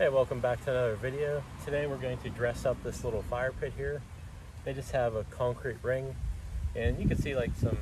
Hey, welcome back to another video. Today we're going to dress up this little fire pit here. They just have a concrete ring and you can see like some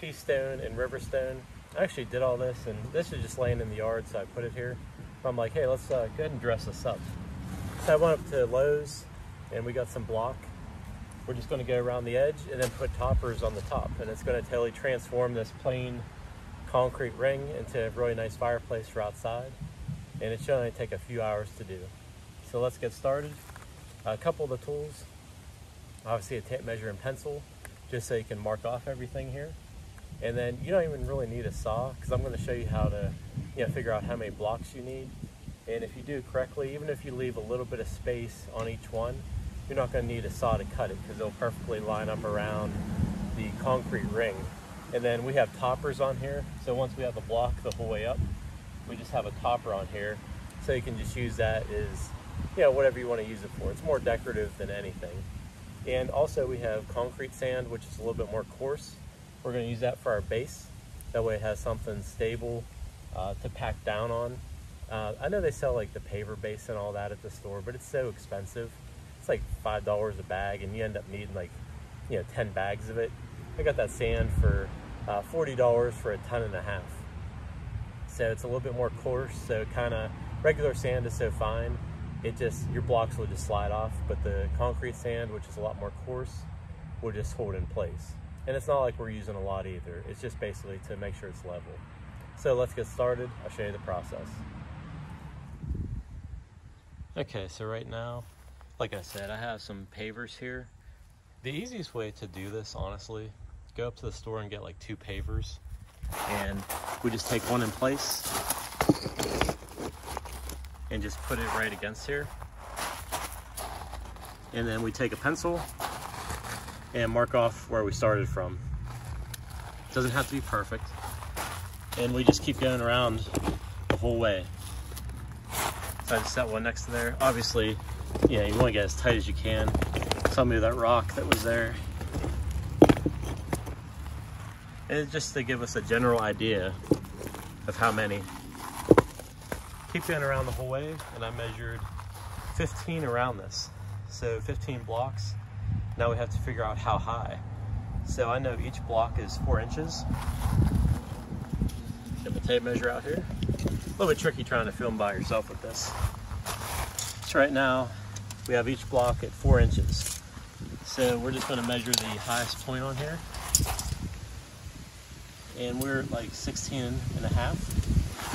pea stone and river stone. I actually did all this and this is just laying in the yard so I put it here. I'm like, hey, let's uh, go ahead and dress this up. So I went up to Lowe's and we got some block. We're just gonna go around the edge and then put toppers on the top and it's gonna totally transform this plain concrete ring into a really nice fireplace for outside and it should only take a few hours to do. So let's get started. A couple of the tools, obviously a tape measure and pencil, just so you can mark off everything here. And then you don't even really need a saw because I'm going to show you how to you know, figure out how many blocks you need. And if you do correctly, even if you leave a little bit of space on each one, you're not going to need a saw to cut it because it'll perfectly line up around the concrete ring. And then we have toppers on here. So once we have the block the whole way up, we just have a topper on here. So you can just use that as you know whatever you want to use it for. It's more decorative than anything. And also we have concrete sand which is a little bit more coarse. We're going to use that for our base. That way it has something stable uh, to pack down on. Uh, I know they sell like the paver base and all that at the store but it's so expensive. It's like five dollars a bag and you end up needing like you know 10 bags of it. I got that sand for uh, $40 for a ton and a half so it's a little bit more coarse. So kind of regular sand is so fine. It just, your blocks will just slide off, but the concrete sand, which is a lot more coarse, will just hold in place. And it's not like we're using a lot either. It's just basically to make sure it's level. So let's get started. I'll show you the process. Okay, so right now, like I said, I have some pavers here. The easiest way to do this, honestly, go up to the store and get like two pavers and we just take one in place and just put it right against here. And then we take a pencil and mark off where we started from. It doesn't have to be perfect. And we just keep going around the whole way. So I just set one next to there. Obviously, yeah, you want to get as tight as you can. Tell me that rock that was there it's just to give us a general idea of how many. Keep going around the whole way, and I measured 15 around this. So 15 blocks. Now we have to figure out how high. So I know each block is four inches. Get my tape measure out here. A little bit tricky trying to film by yourself with this. So right now, we have each block at four inches. So we're just gonna measure the highest point on here and we're like 16 and a half.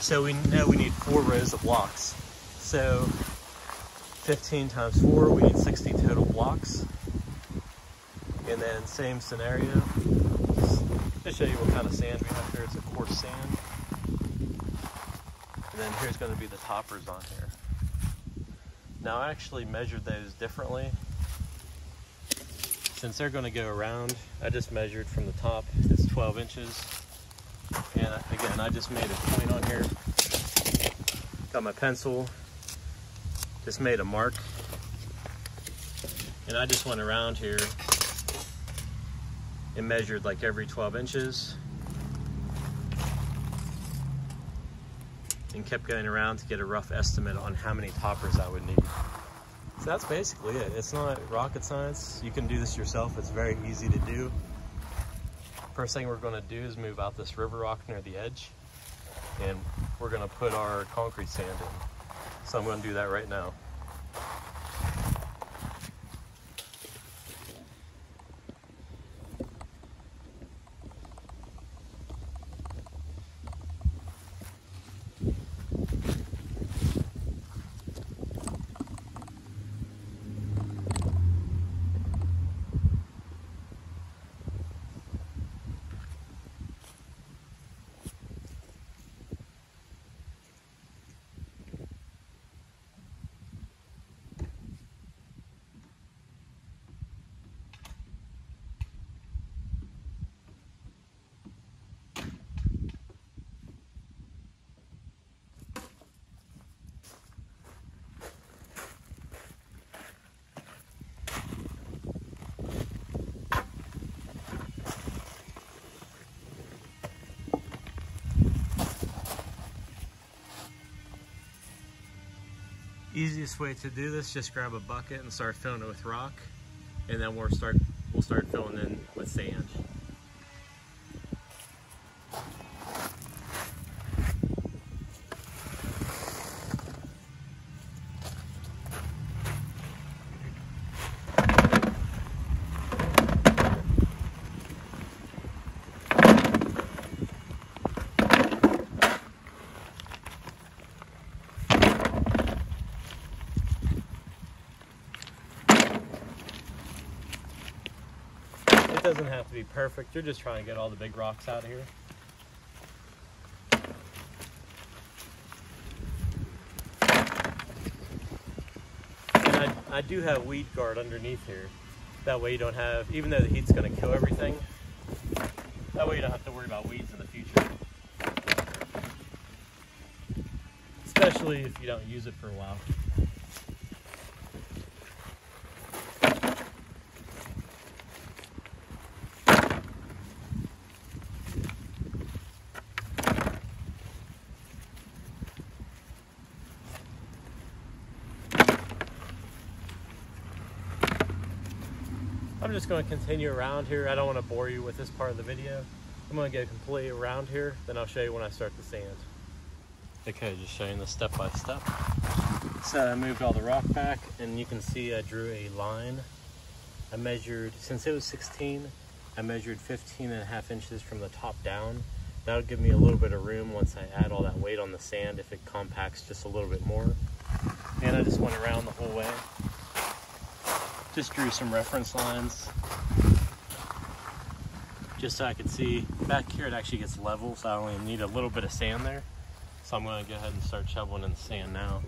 So we know we need four rows of blocks. So 15 times four, we need 60 total blocks. And then same scenario. To show you what kind of sand we have here, it's a coarse sand. And then here's gonna be the toppers on here. Now I actually measured those differently. Since they're gonna go around, I just measured from the top, it's 12 inches. And again, I just made a point on here. Got my pencil, just made a mark. And I just went around here and measured like every 12 inches. And kept going around to get a rough estimate on how many toppers I would need. So that's basically it. It's not rocket science. You can do this yourself. It's very easy to do. First thing we're gonna do is move out this river rock near the edge and we're gonna put our concrete sand in. So I'm gonna do that right now. Easiest way to do this, just grab a bucket and start filling it with rock. And then we'll start, we'll start filling in with sand. Doesn't have to be perfect. You're just trying to get all the big rocks out of here. I, I do have weed guard underneath here. That way you don't have, even though the heat's gonna kill everything, that way you don't have to worry about weeds in the future. Especially if you don't use it for a while. Just going to continue around here. I don't want to bore you with this part of the video. I'm going to get completely around here, then I'll show you when I start the sand. Okay, just showing the step by step. So I moved all the rock back and you can see I drew a line. I measured, since it was 16, I measured 15 and a half inches from the top down. That'll give me a little bit of room once I add all that weight on the sand if it compacts just a little bit more. And I just went around the whole way. Just drew some reference lines just so I could see back here it actually gets level so I only need a little bit of sand there. So I'm going to go ahead and start shoveling in the sand now.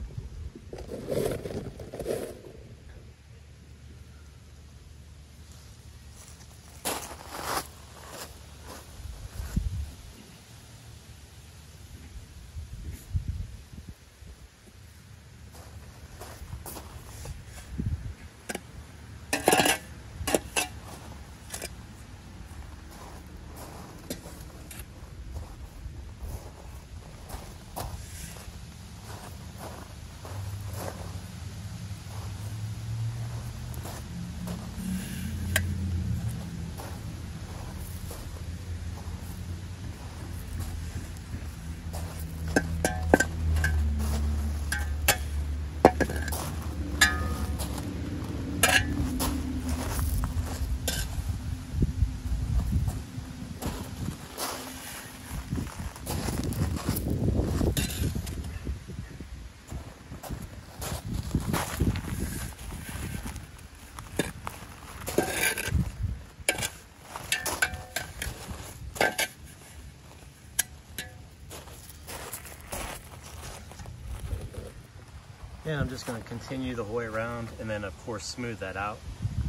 I'm just gonna continue the whole way around and then of course smooth that out,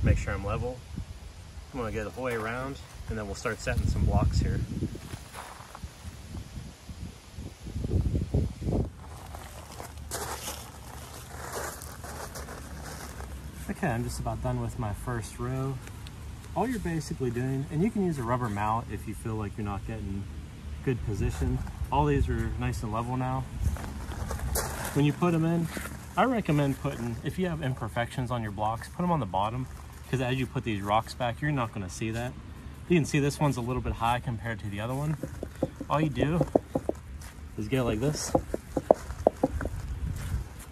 make sure I'm level. I'm gonna go the whole way around and then we'll start setting some blocks here. Okay, I'm just about done with my first row. All you're basically doing, and you can use a rubber mallet if you feel like you're not getting good position. All these are nice and level now. When you put them in, I recommend putting, if you have imperfections on your blocks, put them on the bottom because as you put these rocks back, you're not gonna see that. You can see this one's a little bit high compared to the other one. All you do is get it like this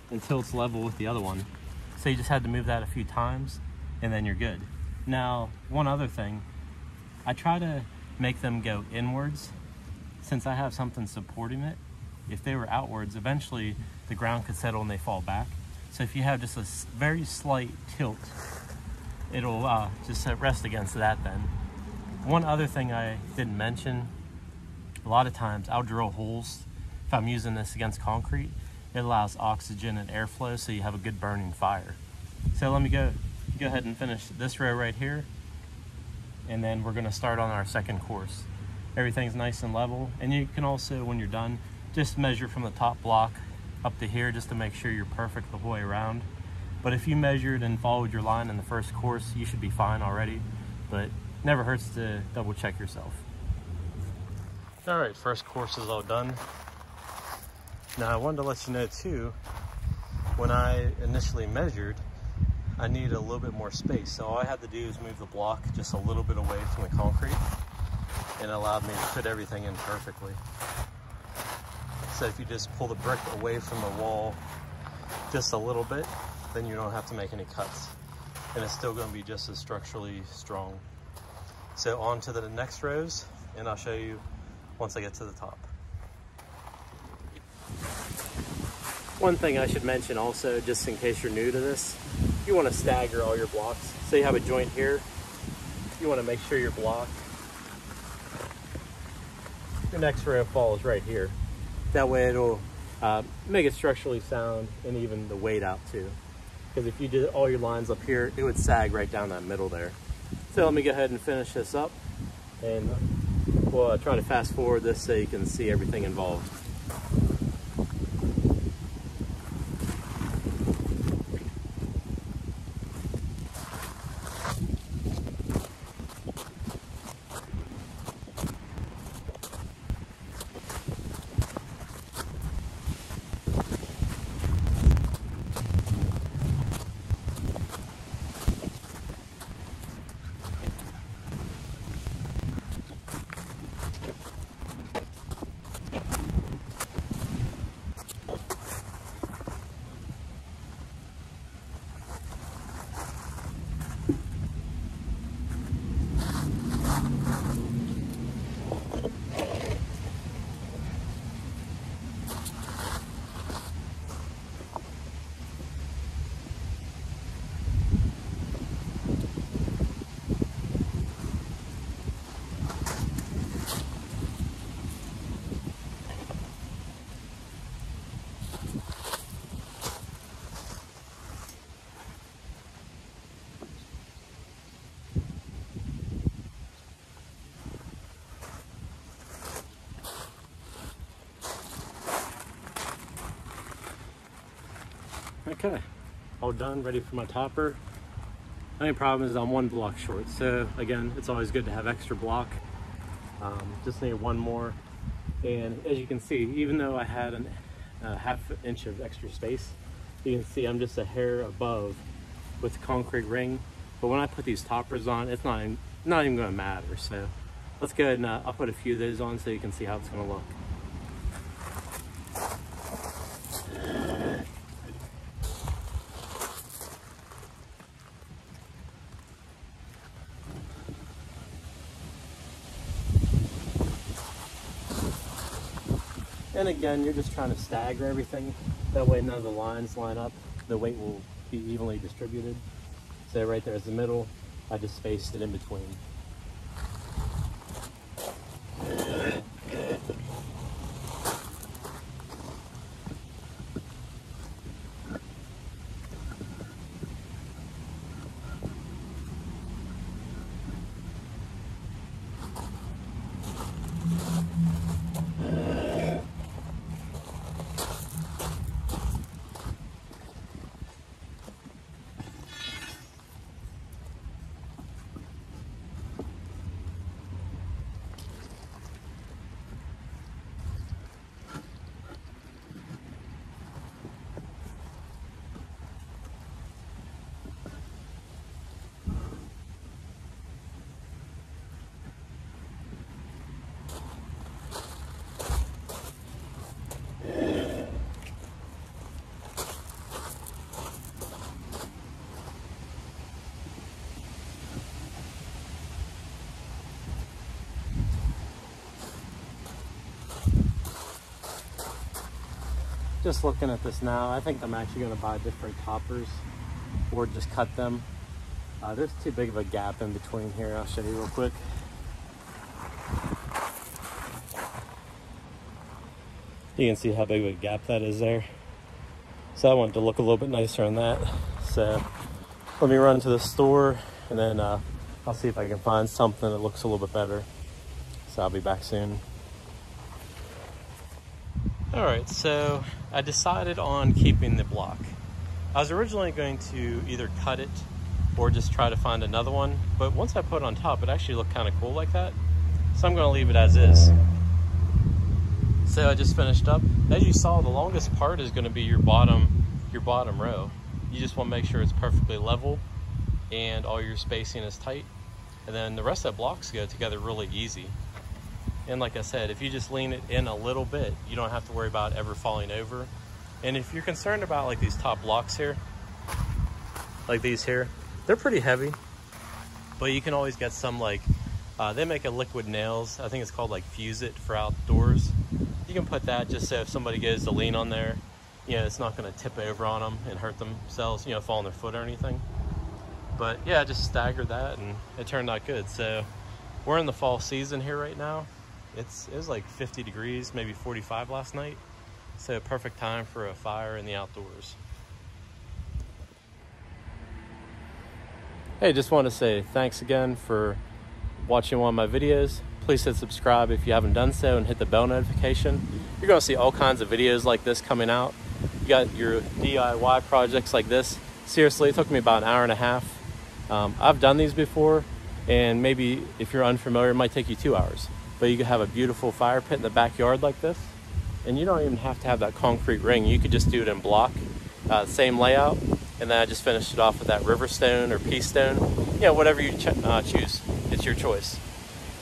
until it's level with the other one. So you just had to move that a few times and then you're good. Now, one other thing, I try to make them go inwards since I have something supporting it. If they were outwards, eventually the ground could settle and they fall back. So if you have just a very slight tilt, it'll uh, just rest against that then. One other thing I didn't mention, a lot of times I'll drill holes if I'm using this against concrete. It allows oxygen and airflow so you have a good burning fire. So let me go, go ahead and finish this row right here and then we're gonna start on our second course. Everything's nice and level and you can also, when you're done, just measure from the top block up to here just to make sure you're perfect the whole way around. But if you measured and followed your line in the first course, you should be fine already. But never hurts to double check yourself. All right, first course is all done. Now I wanted to let you know too, when I initially measured, I needed a little bit more space. So all I had to do is move the block just a little bit away from the concrete and it allowed me to fit everything in perfectly. So if you just pull the brick away from the wall just a little bit, then you don't have to make any cuts. And it's still gonna be just as structurally strong. So on to the next rows, and I'll show you once I get to the top. One thing I should mention also, just in case you're new to this, you wanna stagger all your blocks. So you have a joint here, you wanna make sure your block, your next row falls right here. That way it'll uh, make it structurally sound and even the weight out too. Because if you did all your lines up here, it would sag right down that middle there. So let me go ahead and finish this up and we'll uh, try to fast forward this so you can see everything involved. Okay, all done, ready for my topper. Only problem is I'm one block short. So again, it's always good to have extra block. Um, just need one more. And as you can see, even though I had a uh, half inch of extra space, you can see I'm just a hair above with the concrete ring. But when I put these toppers on, it's not, not even gonna matter. So let's go ahead and uh, I'll put a few of those on so you can see how it's gonna look. And again, you're just trying to stagger everything. That way none of the lines line up. The weight will be evenly distributed. So right there is the middle. I just spaced it in between. Just looking at this now, I think I'm actually going to buy different toppers or just cut them. Uh, there's too big of a gap in between here. I'll show you real quick. You can see how big of a gap that is there. So I want to look a little bit nicer on that. So let me run to the store and then uh, I'll see if I can find something that looks a little bit better. So I'll be back soon. All right, so I decided on keeping the block. I was originally going to either cut it or just try to find another one, but once I put it on top, it actually looked kind of cool like that. So I'm gonna leave it as is. So I just finished up. As you saw, the longest part is gonna be your bottom, your bottom row. You just want to make sure it's perfectly level and all your spacing is tight. And then the rest of the blocks go together really easy. And like I said, if you just lean it in a little bit, you don't have to worry about ever falling over. And if you're concerned about like these top blocks here, like these here, they're pretty heavy, but you can always get some like, uh, they make a liquid nails. I think it's called like Fuse It for outdoors. You can put that just so if somebody goes to lean on there, you know, it's not gonna tip over on them and hurt themselves, you know, fall on their foot or anything. But yeah, I just staggered that and it turned out good. So we're in the fall season here right now. It's it was like 50 degrees, maybe 45 last night. So a perfect time for a fire in the outdoors. Hey, just want to say thanks again for watching one of my videos. Please hit subscribe if you haven't done so and hit the bell notification. You're going to see all kinds of videos like this coming out. You got your DIY projects like this. Seriously, it took me about an hour and a half. Um, I've done these before, and maybe if you're unfamiliar, it might take you two hours. But you could have a beautiful fire pit in the backyard like this, and you don't even have to have that concrete ring. You could just do it in block, uh, same layout, and then I just finished it off with that river stone or pea stone. You know, whatever you ch uh, choose, it's your choice.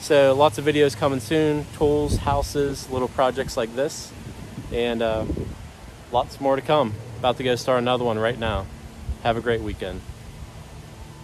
So lots of videos coming soon, tools, houses, little projects like this, and uh, lots more to come. About to go start another one right now. Have a great weekend.